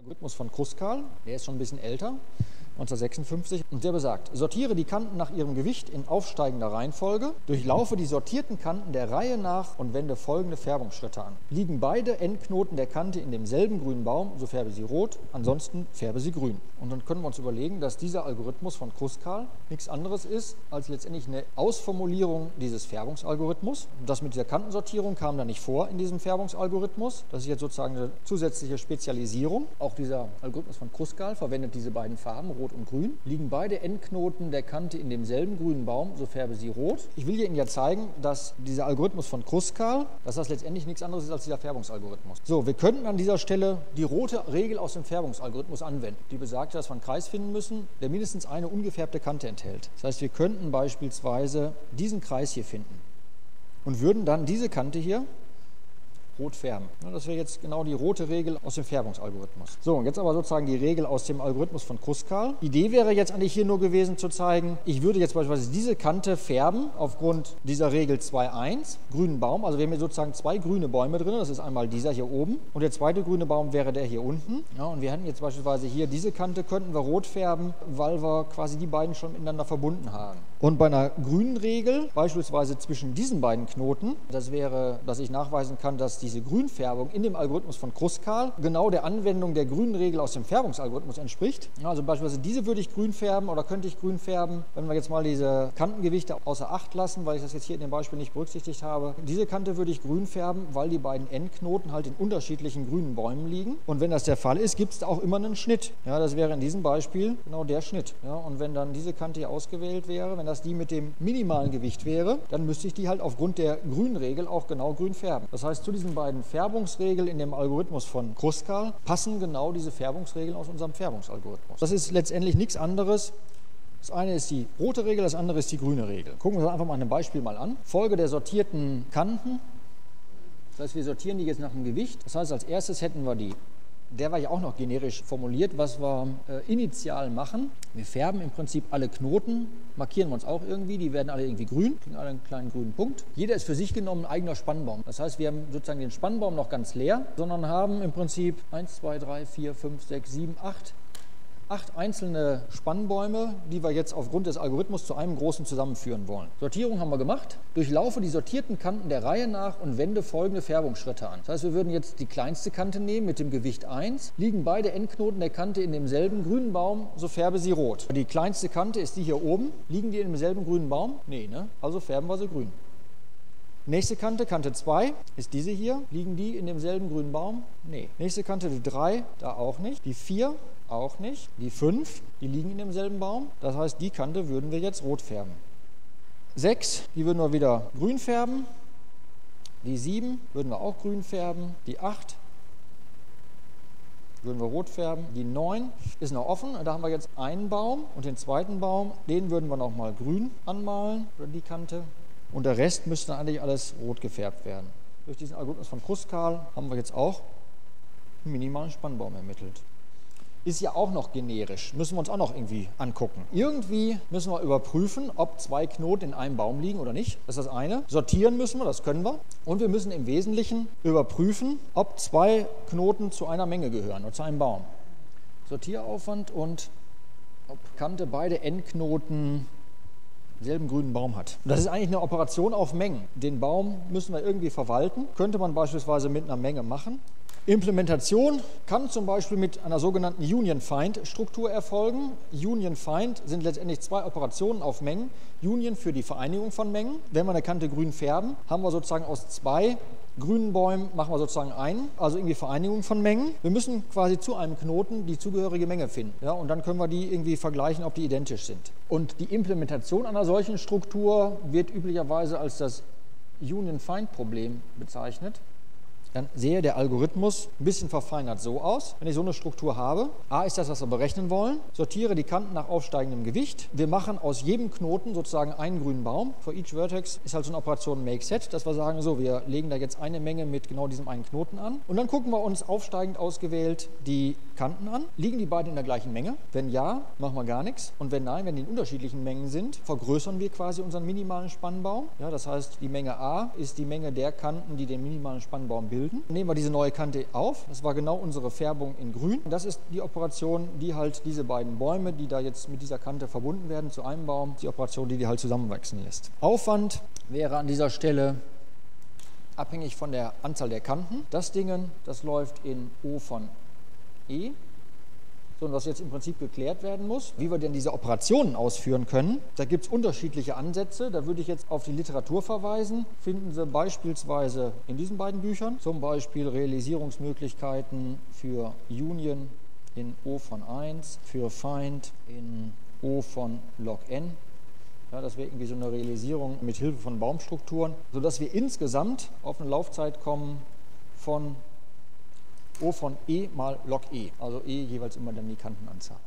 Algorithmus von Kruskal, der ist schon ein bisschen älter, 1956, und der besagt, sortiere die Kanten nach ihrem Gewicht in aufsteigender Reihenfolge, durchlaufe die sortierten Kanten der Reihe nach und wende folgende Färbungsschritte an. Liegen beide Endknoten der Kante in demselben grünen Baum, so färbe sie rot, ansonsten färbe sie grün. Und dann können wir uns überlegen, dass dieser Algorithmus von Kruskal nichts anderes ist als letztendlich eine Ausformulierung dieses Färbungsalgorithmus. Das mit dieser Kantensortierung kam da nicht vor in diesem Färbungsalgorithmus. Das ist jetzt sozusagen eine zusätzliche Spezialisierung. Auch dieser Algorithmus von Kruskal verwendet diese beiden Farben, rot und grün. Liegen beide Endknoten der Kante in demselben grünen Baum, so färbe sie rot. Ich will Ihnen ja zeigen, dass dieser Algorithmus von Kruskal, dass das letztendlich nichts anderes ist als dieser Färbungsalgorithmus. So, wir könnten an dieser Stelle die rote Regel aus dem Färbungsalgorithmus anwenden. Die besagt, dass wir einen Kreis finden müssen, der mindestens eine ungefärbte Kante enthält. Das heißt, wir könnten beispielsweise diesen Kreis hier finden und würden dann diese Kante hier rot färben. Das wäre jetzt genau die rote Regel aus dem Färbungsalgorithmus. So, und jetzt aber sozusagen die Regel aus dem Algorithmus von Kruskal. Die Idee wäre jetzt eigentlich hier nur gewesen zu zeigen, ich würde jetzt beispielsweise diese Kante färben aufgrund dieser Regel 2.1, grünen Baum. Also wir haben hier sozusagen zwei grüne Bäume drin. Das ist einmal dieser hier oben und der zweite grüne Baum wäre der hier unten. Ja, und wir hätten jetzt beispielsweise hier diese Kante, könnten wir rot färben, weil wir quasi die beiden schon miteinander verbunden haben. Und bei einer grünen Regel, beispielsweise zwischen diesen beiden Knoten, das wäre, dass ich nachweisen kann, dass diese Grünfärbung in dem Algorithmus von Kruskal genau der Anwendung der grünen Regel aus dem Färbungsalgorithmus entspricht. Also beispielsweise diese würde ich grün färben oder könnte ich grün färben, wenn wir jetzt mal diese Kantengewichte außer Acht lassen, weil ich das jetzt hier in dem Beispiel nicht berücksichtigt habe. Diese Kante würde ich grün färben, weil die beiden Endknoten halt in unterschiedlichen grünen Bäumen liegen. Und wenn das der Fall ist, gibt es da auch immer einen Schnitt. Ja, das wäre in diesem Beispiel genau der Schnitt. Ja, und wenn dann diese Kante hier ausgewählt wäre, wenn das die mit dem minimalen Gewicht wäre, dann müsste ich die halt aufgrund der Grünregel auch genau grün färben. Das heißt, zu diesen beiden Färbungsregeln in dem Algorithmus von Kruskal passen genau diese Färbungsregeln aus unserem Färbungsalgorithmus. Das ist letztendlich nichts anderes das eine ist die rote Regel, das andere ist die grüne Regel. Gucken wir uns einfach mal ein Beispiel mal an. Folge der sortierten Kanten. Das heißt, wir sortieren die jetzt nach dem Gewicht. Das heißt, als erstes hätten wir die der war ja auch noch generisch formuliert, was wir äh, initial machen. Wir färben im Prinzip alle Knoten, markieren wir uns auch irgendwie, die werden alle irgendwie grün, kriegen alle einen kleinen grünen Punkt. Jeder ist für sich genommen ein eigener Spannbaum. Das heißt, wir haben sozusagen den Spannbaum noch ganz leer, sondern haben im Prinzip 1, 2, 3, 4, 5, 6, 7, 8 acht einzelne Spannbäume, die wir jetzt aufgrund des Algorithmus zu einem großen zusammenführen wollen. Sortierung haben wir gemacht. Durchlaufe die sortierten Kanten der Reihe nach und wende folgende Färbungsschritte an. Das heißt, wir würden jetzt die kleinste Kante nehmen mit dem Gewicht 1. Liegen beide Endknoten der Kante in demselben grünen Baum, so färbe sie rot. Die kleinste Kante ist die hier oben. Liegen die in demselben grünen Baum? Nee, ne? Also färben wir sie grün. Nächste Kante, Kante 2, ist diese hier. Liegen die in demselben grünen Baum? Nee. Nächste Kante, die 3, da auch nicht. Die 4, auch nicht. Die 5, die liegen in demselben Baum. Das heißt, die Kante würden wir jetzt rot färben. 6, die würden wir wieder grün färben. Die 7 würden wir auch grün färben. Die 8 würden wir rot färben. Die 9 ist noch offen. Da haben wir jetzt einen Baum und den zweiten Baum, den würden wir nochmal grün anmalen, oder die Kante. Und der Rest müsste eigentlich alles rot gefärbt werden. Durch diesen Algorithmus von Kruskal haben wir jetzt auch einen minimalen Spannbaum ermittelt ist ja auch noch generisch, müssen wir uns auch noch irgendwie angucken. Irgendwie müssen wir überprüfen, ob zwei Knoten in einem Baum liegen oder nicht. Das ist das eine. Sortieren müssen wir, das können wir. Und wir müssen im Wesentlichen überprüfen, ob zwei Knoten zu einer Menge gehören oder zu einem Baum. Sortieraufwand und ob Kante beide Endknoten selben grünen Baum hat. das ist eigentlich eine Operation auf Mengen. Den Baum müssen wir irgendwie verwalten. Könnte man beispielsweise mit einer Menge machen. Implementation kann zum Beispiel mit einer sogenannten Union-Find-Struktur erfolgen. Union-Find sind letztendlich zwei Operationen auf Mengen. Union für die Vereinigung von Mengen. Wenn wir eine Kante grün färben, haben wir sozusagen aus zwei grünen Bäumen machen wir sozusagen einen, also irgendwie Vereinigung von Mengen. Wir müssen quasi zu einem Knoten die zugehörige Menge finden. Ja, und dann können wir die irgendwie vergleichen, ob die identisch sind. Und die Implementation einer solchen Struktur wird üblicherweise als das Union-Find-Problem bezeichnet dann sehe der Algorithmus ein bisschen verfeinert so aus. Wenn ich so eine Struktur habe, A ist das, was wir berechnen wollen, sortiere die Kanten nach aufsteigendem Gewicht. Wir machen aus jedem Knoten sozusagen einen grünen Baum. For each vertex ist halt so eine Operation Make Set, dass wir sagen, so, wir legen da jetzt eine Menge mit genau diesem einen Knoten an. Und dann gucken wir uns aufsteigend ausgewählt die Kanten an. Liegen die beiden in der gleichen Menge? Wenn ja, machen wir gar nichts. Und wenn nein, wenn die in unterschiedlichen Mengen sind, vergrößern wir quasi unseren minimalen Spannbaum. Ja, das heißt, die Menge A ist die Menge der Kanten, die den minimalen Spannbaum bilden bilden. Nehmen wir diese neue Kante auf. Das war genau unsere Färbung in grün. Das ist die Operation, die halt diese beiden Bäume, die da jetzt mit dieser Kante verbunden werden zu einem Baum, die Operation, die die halt zusammenwachsen lässt. Aufwand wäre an dieser Stelle abhängig von der Anzahl der Kanten. Das Ding, das läuft in O von E sondern was jetzt im Prinzip geklärt werden muss, wie wir denn diese Operationen ausführen können. Da gibt es unterschiedliche Ansätze. Da würde ich jetzt auf die Literatur verweisen. Finden Sie beispielsweise in diesen beiden Büchern zum Beispiel Realisierungsmöglichkeiten für Union in O von 1, für Find in O von log n. Ja, das wäre irgendwie so eine Realisierung mit Hilfe von Baumstrukturen, sodass wir insgesamt auf eine Laufzeit kommen von O von E mal log E, also E jeweils immer dann die Kantenanzahl.